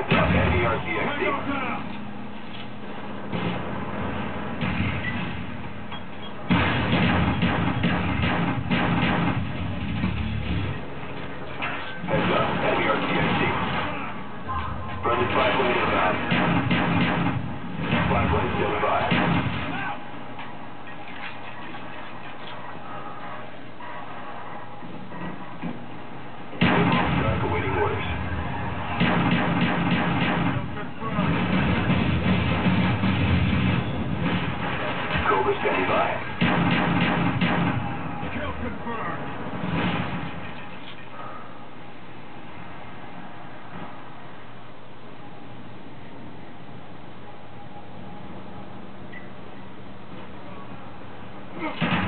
It's not NERTXD. We're standing by. Kill confirmed. Thank